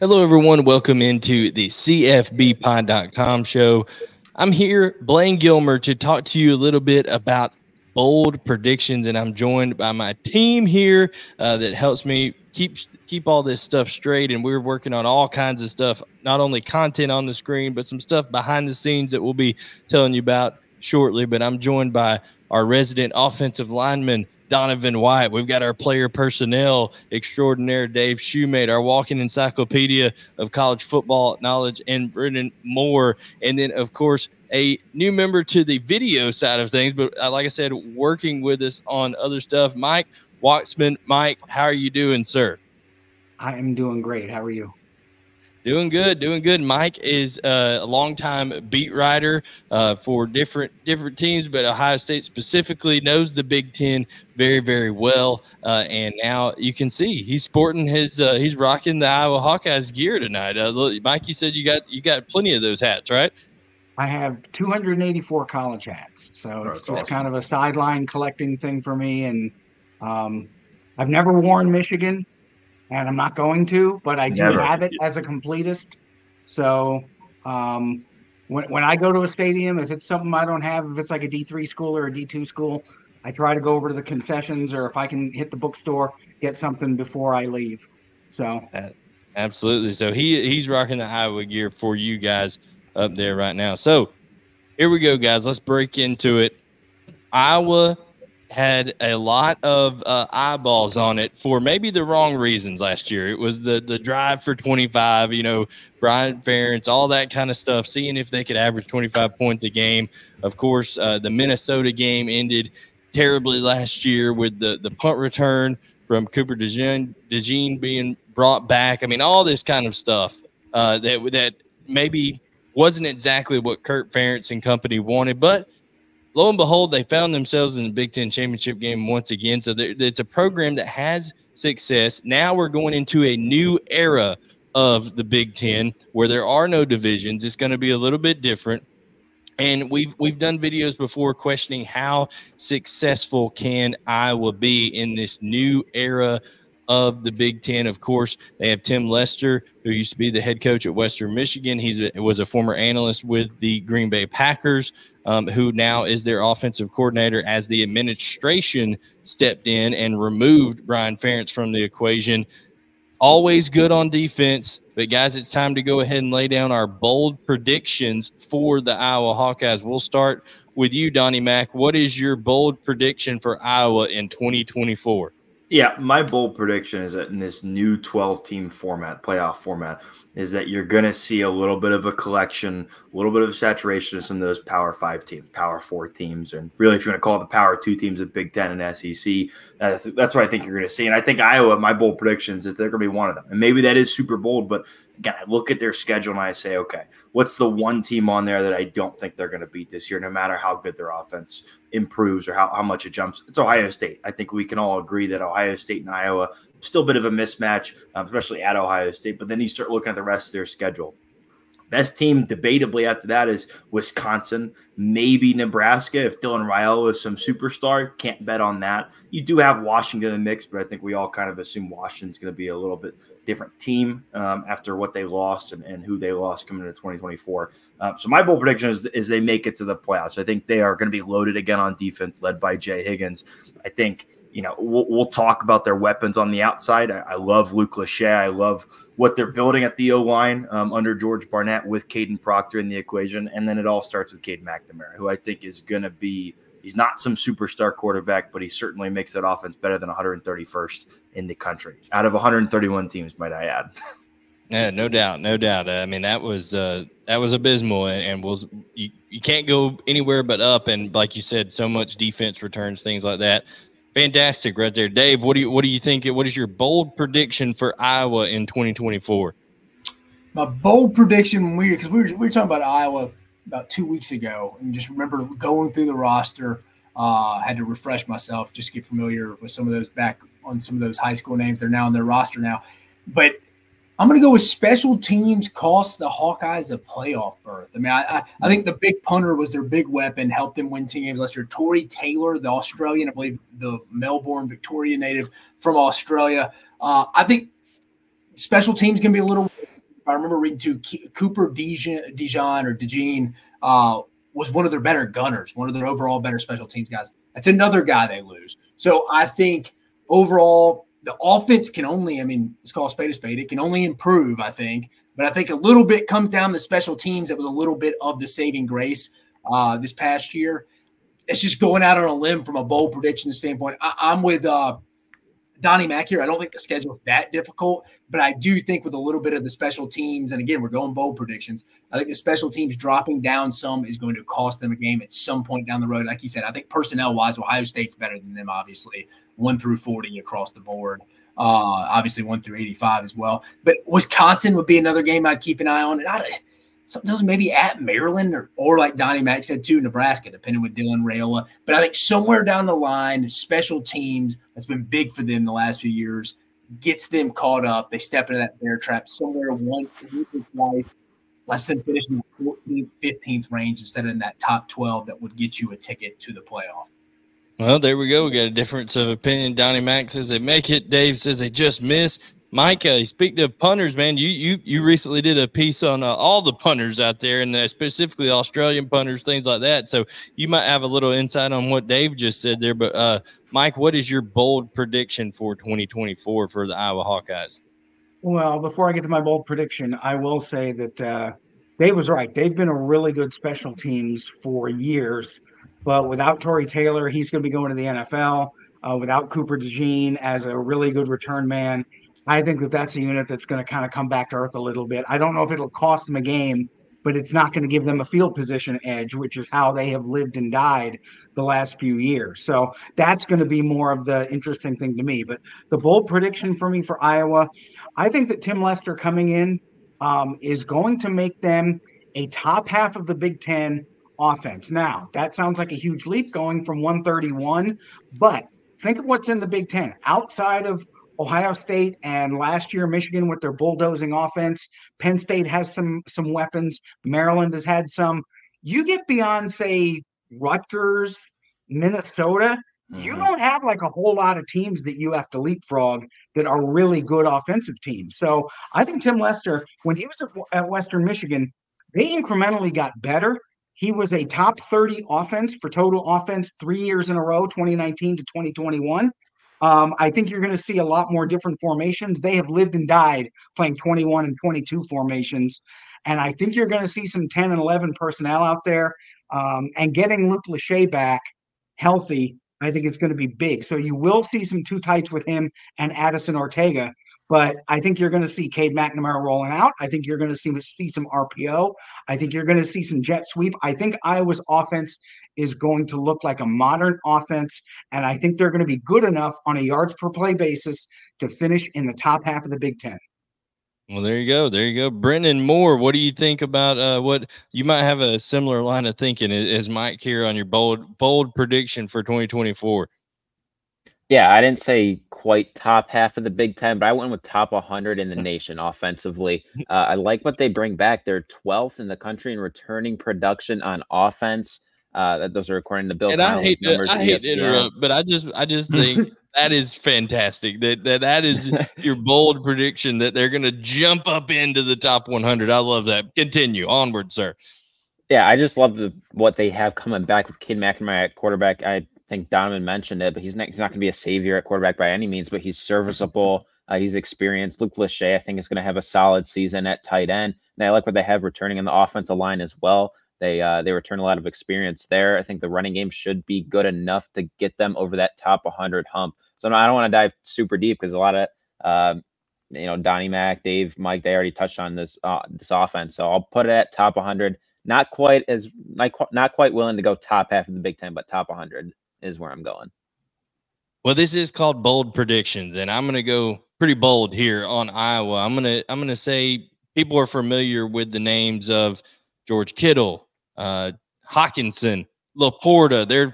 Hello, everyone. Welcome into the CFBpod.com show. I'm here, Blayne Gilmer, to talk to you a little bit about bold predictions, and I'm joined by my team here uh, that helps me keep keep all this stuff straight. And we're working on all kinds of stuff, not only content on the screen, but some stuff behind the scenes that we'll be telling you about shortly. But I'm joined by our resident offensive lineman, Donovan White. We've got our player personnel extraordinaire, Dave Shoemate, our walking encyclopedia of college football knowledge, and Brendan Moore. And then, of course, a new member to the video side of things, but uh, like I said, working with us on other stuff, Mike Waxman. Mike, how are you doing, sir? I am doing great. How are you? Doing good, doing good. Mike is uh, a longtime beat writer uh, for different different teams, but Ohio State specifically knows the Big Ten very, very well. Uh, and now you can see he's sporting his uh, he's rocking the Iowa Hawkeyes gear tonight. Uh, Mike, you said you got you got plenty of those hats, right? I have 284 college hats, so That's it's just awesome. kind of a sideline collecting thing for me. And um, I've never worn Michigan, and I'm not going to, but I do Never. have it as a completist. So um, when, when I go to a stadium, if it's something I don't have, if it's like a D3 school or a D2 school, I try to go over to the concessions or if I can hit the bookstore, get something before I leave. So absolutely. So he he's rocking the Iowa gear for you guys up there right now. So here we go, guys. Let's break into it. Iowa had a lot of uh, eyeballs on it for maybe the wrong reasons last year. It was the the drive for 25, you know, Brian Ferentz, all that kind of stuff, seeing if they could average 25 points a game. Of course, uh, the Minnesota game ended terribly last year with the the punt return from Cooper DeJean, DeJean being brought back. I mean, all this kind of stuff uh, that that maybe wasn't exactly what Kirk Ferentz and company wanted, but – lo and behold, they found themselves in the Big Ten championship game once again. So it's a program that has success. Now we're going into a new era of the Big Ten where there are no divisions. It's going to be a little bit different. And we've we've done videos before questioning how successful can Iowa be in this new era of the Big Ten. Of course, they have Tim Lester, who used to be the head coach at Western Michigan. He was a former analyst with the Green Bay Packers, um, who now is their offensive coordinator as the administration stepped in and removed Brian Ferentz from the equation. Always good on defense. But, guys, it's time to go ahead and lay down our bold predictions for the Iowa Hawkeyes. We'll start with you, Donnie Mack. What is your bold prediction for Iowa in 2024? Yeah, my bold prediction is that in this new 12 team format, playoff format, is that you're going to see a little bit of a collection, a little bit of saturation of some of those Power Five teams, Power Four teams, and really, if you want to call the Power Two teams of Big Ten and SEC, that's, that's what I think you're going to see. And I think Iowa, my bold predictions is they're going to be one of them. And maybe that is super bold, but again, I look at their schedule and I say, okay, what's the one team on there that I don't think they're going to beat this year, no matter how good their offense improves or how, how much it jumps? It's Ohio State. I think we can all agree that Ohio State and Iowa still a bit of a mismatch, um, especially at Ohio State. But then you start looking at the rest of their schedule. Best team, debatably, after that is Wisconsin, maybe Nebraska. If Dylan Raiola is some superstar, can't bet on that. You do have Washington in the mix, but I think we all kind of assume Washington's going to be a little bit different team um, after what they lost and, and, who they lost coming into 2024. Uh, so my bold prediction is, is they make it to the playoffs. I think they are going to be loaded again on defense, led by Jay Higgins. I think you know, we'll, we'll, talk about their weapons on the outside. I, I, love Luke Lachey. I love what they're building at the O line um, under George Barnett with Kadyn Proctor in the equation. And then it all starts with Cade McNamara, who I think is going to be, he's not some superstar quarterback, but he certainly makes that offense better than 131st in the country out of 131 teams, might I add. Yeah, no doubt, no doubt. I mean, that was uh, that was abysmal, and was you, you can't go anywhere but up. And like you said, so much defense returns, things like that. Fantastic, right there, Dave. What do you what do you think? What is your bold prediction for Iowa in 2024? My bold prediction we because we were we were talking about Iowa about two weeks ago, and just remember going through the roster. Uh, had to refresh myself, just get familiar with some of those back on some of those high school names. They're now on their roster now, but I'm going to go with special teams cost the Hawkeyes a playoff berth. I mean, I, I, I, think the big punter was their big weapon, helped them win 10 games last year. Tory Taylor, the Australian, I believe the Melbourne, Victoria native from Australia. Uh, I think special teams can be a little I remember reading too, Cooper Dijon, Dijon or Dijon uh, was one of their better gunners, one of their overall better special teams guys. That's another guy they lose. So I think overall, the offense can only, I mean, it's called spade a spade. It can only improve, I think. But I think a little bit comes down to special teams. That was a little bit of the saving grace uh, this past year. It's just going out on a limb from a bold prediction standpoint. I, am with uh, Donnie Mack here. I don't think the schedule is that difficult, but I do think with a little bit of the special teams, and again, we're going bold predictions. I think the special teams dropping down some is going to cost them a game at some point down the road. Like you said, I think personnel wise, Ohio State's better than them, obviously, one through 40 across the board. Uh, obviously, one through 85 as well. But Wisconsin would be another game I'd keep an eye on. And I, sometimes maybe at Maryland or, or like Donnie Mack said too, Nebraska, depending with Dylan Raiola. But I think somewhere down the line, special teams that's been big for them the last few years gets them caught up. They step into that bear trap somewhere one twice, lets them finish in the 14th, 15th range instead of in that top 12 that would get you a ticket to the playoff. Well, there we go. We got a difference of opinion. Donnie Mack says they make it. Dave says they just miss. Mike, uh, speaking of punters, man, you you you recently did a piece on uh, all the punters out there, and uh, specifically Australian punters, things like that. So you might have a little insight on what Dave just said there. But uh, Mike, what is your bold prediction for 2024 for the Iowa Hawkeyes? Well, before I get to my bold prediction, I will say that uh, Dave was right. They've been a really good special teams for years, but without Tory Taylor, he's going to be going to the NFL. Uh, without Cooper DeJean as a really good return man, I think that that's a unit that's going to kind of come back to earth a little bit. I don't know if it'll cost them a game, but it's not going to give them a field position edge, which is how they have lived and died the last few years. So that's going to be more of the interesting thing to me. But the bold prediction for me for Iowa, I think that Tim Lester coming in um, is going to make them a top half of the Big Ten offense. Now, that sounds like a huge leap going from 131, but think of what's in the Big Ten outside of Ohio State and last year Michigan with their bulldozing offense. Penn State has some some weapons. Maryland has had some. You get beyond say Rutgers, Minnesota, mm-hmm. you don't have like a whole lot of teams that you have to leapfrog that are really good offensive teams. So I think Tim Lester, when he was at Western Michigan, they incrementally got better. He was a top 30 offense for total offense three years in a row, 2019 to 2021. Um, I think you're going to see a lot more different formations. They have lived and died playing 21 and 22 formations. And I think you're going to see some 10 and 11 personnel out there. Um, and getting Luke Lachey back healthy, I think is going to be big. So you will see some two tights with him and Addison Ostrenga. But I think you're going to see Cade McNamara rolling out. I think you're going to see, see some RPO. I think you're going to see some jet sweep. I think Iowa's offense is going to look like a modern offense. And I think they're going to be good enough on a yards per play basis to finish in the top half of the Big Ten. Well, there you go. There you go. Brendan Moore, what do you think about uh, what you might have a similar line of thinking as Mike here on your bold bold prediction for 2024? Yeah, I didn't say quite top half of the Big Ten, but I went with top 100 in the nation offensively. Uh, I like what they bring back. They're 12th in the country in returning production on offense. Uh, those are according to Bill. And I hate, to, I hate to interrupt, but I just, I just think that is fantastic. That that that is your bold prediction that they're going to jump up into the top 100. I love that. Continue onward, sir. Yeah, I just love the what they have coming back with Cade McNamara at quarterback. I think Donovan mentioned it, but he's not he's not going to be a savior at quarterback by any means, but he's serviceable. Uh, he's experienced. Luke Lachey, I think, is going to have a solid season at tight end, and I like what they have returning in the offensive line as well. They uh, they return a lot of experience there. I think the running game should be good enough to get them over that top 100 hump. So I don't want to dive super deep because a lot of uh, you know Donnie Mack, Dave, Mike, they already touched on this uh, this offense. So I'll put it at top 100. Not quite as like not quite willing to go top half of the Big Ten, but top 100 is where I'm going. Well, this is called bold predictions, and I'm going to go pretty bold here on Iowa. I'm going to I'm going to say people are familiar with the names of George Kittle, uh, Hockenson, Laporta. They're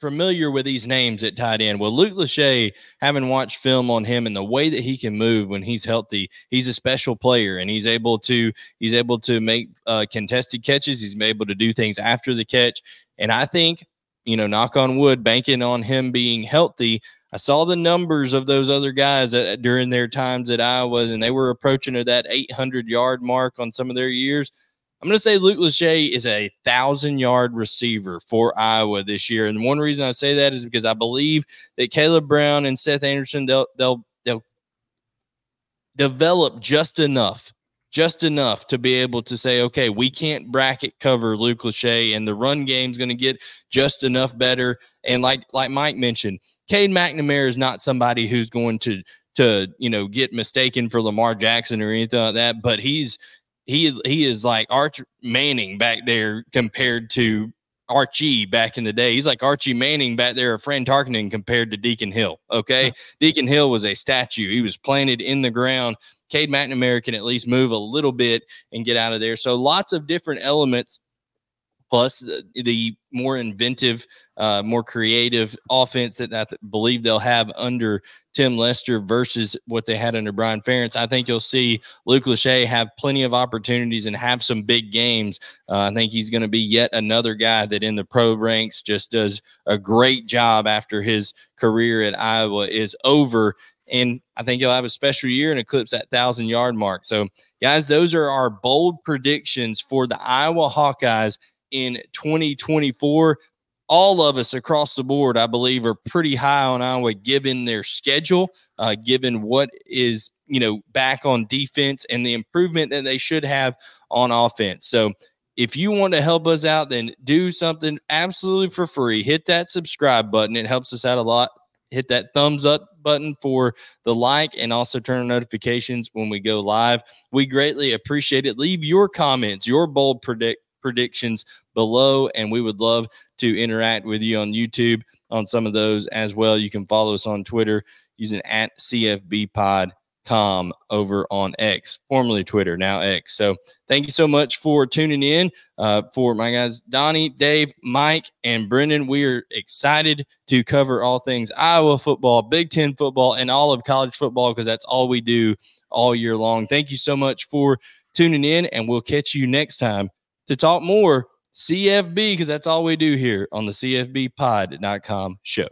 familiar with these names at tight end. Well, Luke Lachey, having watched film on him and the way that he can move when he's healthy, he's a special player, and he's able to he's able to make uh, contested catches. He's able to do things after the catch, and I think you know, knock on wood, banking on him being healthy, I saw the numbers of those other guys during their times at Iowa, and they were approaching that 800 yard mark on some of their years. I'm going to say Luke Lachey is a thousand yard receiver for Iowa this year, and one reason I say that is because I believe that Kaleb Brown and Seth Anderson they'll they'll they'll develop just enough just enough to be able to say, okay, we can't bracket cover Luke Lachey, and the run game's going to get just enough better. And like like Mike mentioned, Cade McNamara is not somebody who's going to to you know get mistaken for Lamar Jackson or anything like that, but he's he he is like Arch Manning back there compared to Archie back in the day. He's like Archie Manning back there, a Fran Tarkenton compared to Deacon Hill. Okay. Deacon Hill was a statue. He was planted in the ground Cade McNamara can at least move a little bit and get out of there. So lots of different elements plus the, the more inventive, uh, more creative offense that I believe they'll have under Tim Lester versus what they had under Brian Ferentz. I think you'll see Luke Lachey have plenty of opportunities and have some big games. Uh, I think he's going to be yet another guy that in the pro ranks just does a great job after his career at Iowa is over and I think he'll have a special year and eclipse that thousand yard mark. So, guys, those are our bold predictions for the Iowa Hawkeyes in 2024. All of us across the board, I believe, are pretty high on Iowa given their schedule, uh, given what is you know back on defense and the improvement that they should have on offense. So, if you want to help us out, then do something absolutely for free. Hit that subscribe button. It helps us out a lot hit that thumbs up button for the like and also turn on notifications when we go live. We greatly appreciate it. Leave your comments, your bold predict predictions below, and we would love to interact with you on YouTube on some of those as well. You can follow us on Twitter using at CFB Pod com over on X, formerly Twitter, now X. So thank you so much for tuning in. Uh, for my guys, Donnie, Dave, Mike, and Brendan, we are excited to cover all things Iowa football, Big Ten football, and all of college football because that's all we do all year long. Thank you so much for tuning in, and we'll catch you next time to talk more CFB because that's all we do here on the CFBpod.com show.